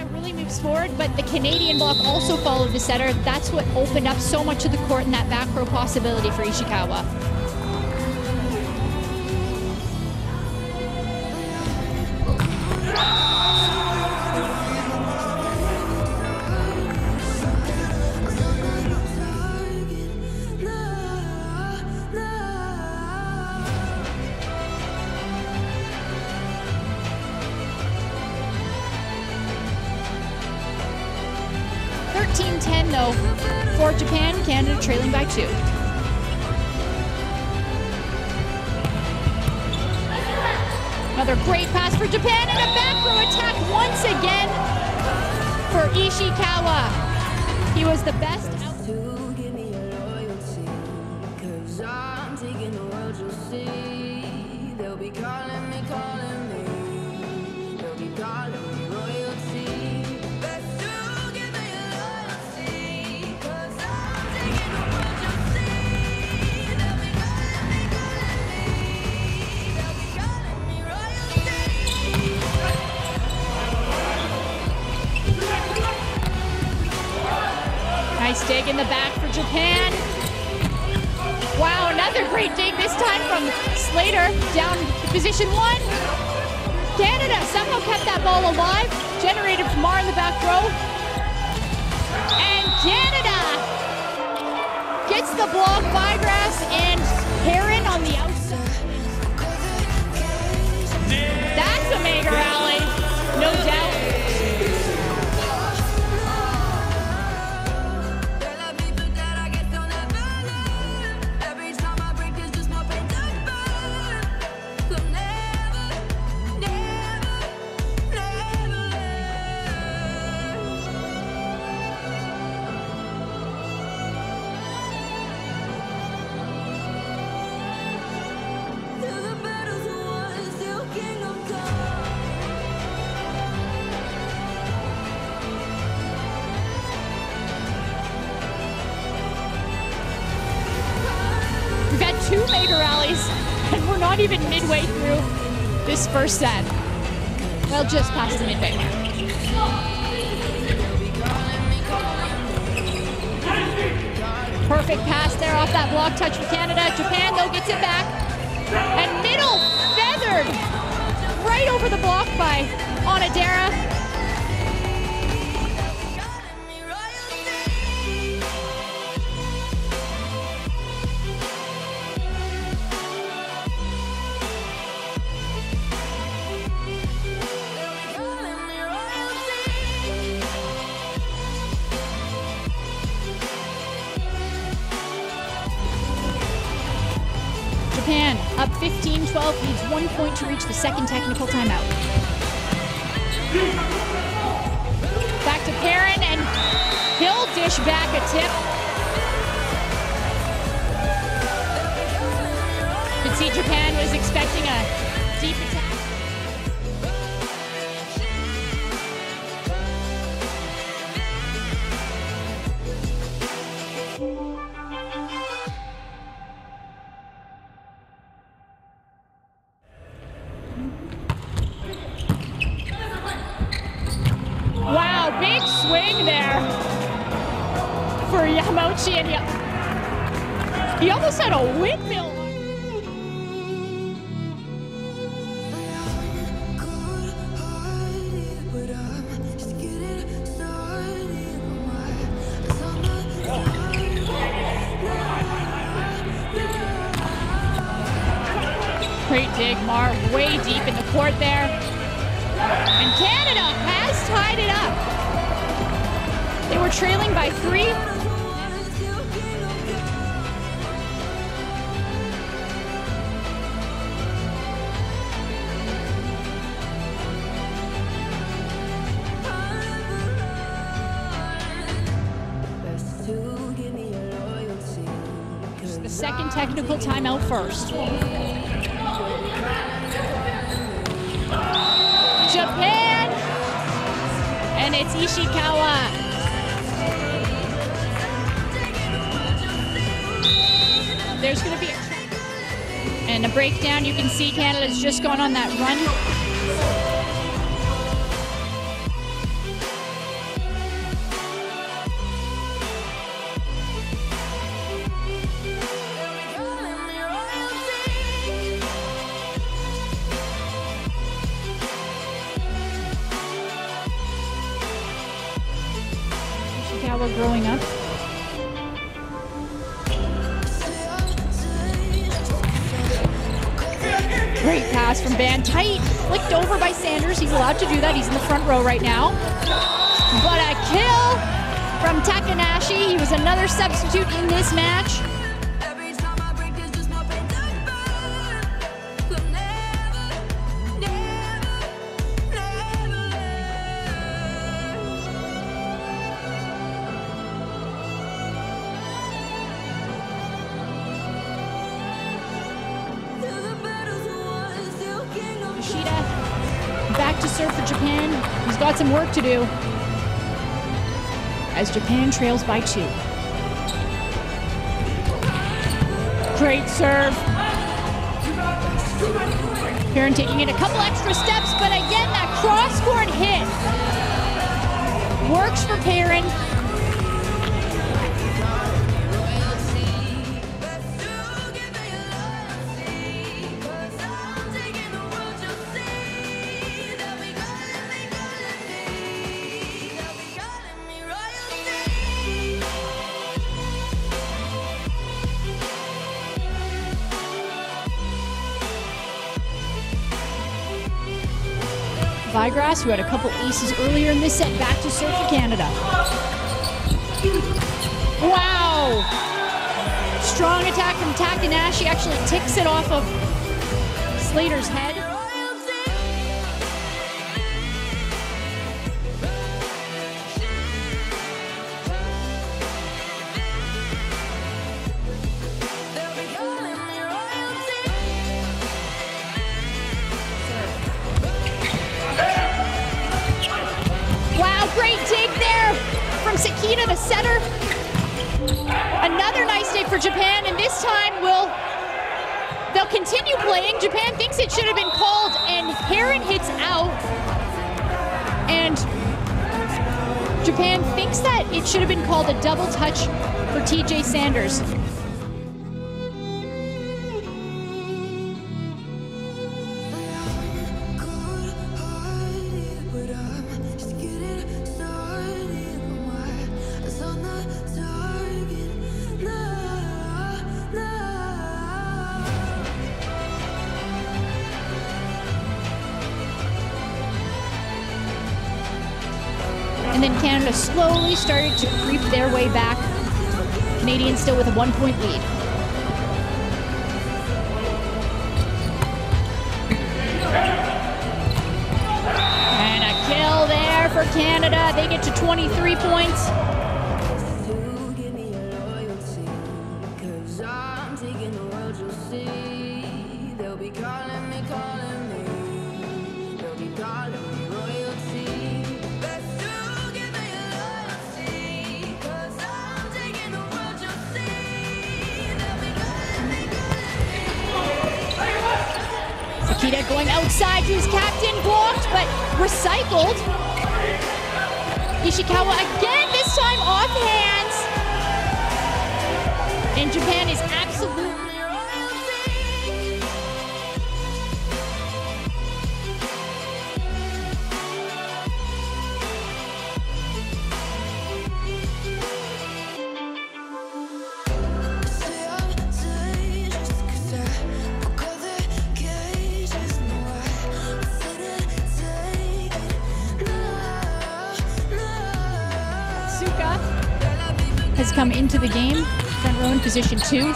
China really moves forward, but the Canadian block also followed the setter. That's what opened up so much of the court and that back row possibility for Ishikawa. Though for Japan, Canada trailing by two. Another great pass for Japan and a back row attack once again for Ishikawa. He was the best great dig this time from Sclater down to position one. Canada somehow kept that ball alive, generated from Maar in the back row. And Canada gets the block by Grass and Heron on the outside. Rallies, and we're not even midway through this first set. Well, just past the midway mark. Perfect pass there off that block touch for Canada. Japan, though, gets it back. And middle feathered right over the block by Onodera. Up 15 12, needs one point to reach the second technical timeout. Back to Perrin, and he'll dish back a tip. You Could see Japan was expecting a deep attack. Swing there for Yamauchi, and he, he almost had a windmill. Great dig, Maar, way deep in the court there. And Canada has tied it up. They were trailing by three. The second technical timeout first. Japan! And it's Ishikawa. there's going to be a and a breakdown. You can see Canada's just gone on that run. Growing up. Great pass from Van. Tight, flicked over by Sanders. He's allowed to do that. He's in the front row right now. But a kill from Takanashi. He was another substitute in this match. Serve for Japan. He's got some work to do. As Japan trails by two. Great serve. Perrin taking it a couple extra steps, but again, that cross-court hit works for Perrin. Vigrass, who had a couple aces earlier in this set, back to serve for Canada. Wow! Strong attack from Takanashi actually ticks it off of Sclater's head. From Sekita, the setter. Another nice dig for Japan, and this time will they'll continue playing. Japan thinks it should have been called, and Heron hits out. And Japan thinks that it should have been called a double touch for TJ Sanders. And then Canada slowly started to creep their way back. Canadians still with a one point lead. And a kill there for Canada. They get to 23 points. Outside his captain, blocked but recycled. Ishikawa again, this time off hands. And Japan is has come into the game, front row in position two.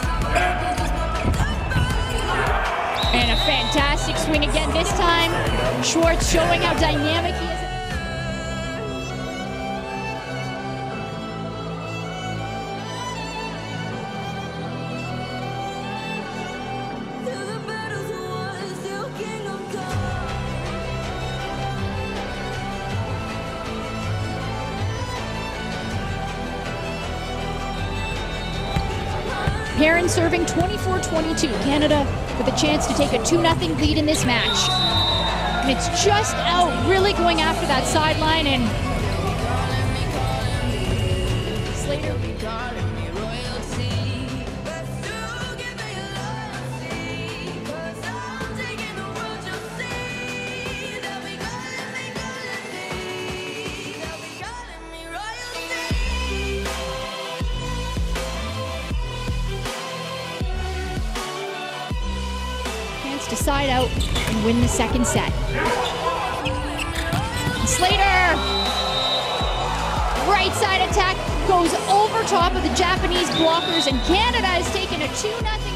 And a fantastic swing again this time. Szwarc showing how dynamic he is. Perrin serving 24-22. Canada with a chance to take a 2-0 lead in this match. And it's just out really going after that sideline and side out and win the second set. Sclater! Right side attack goes over top of the Japanese blockers, and Canada has taken a 2 0 lead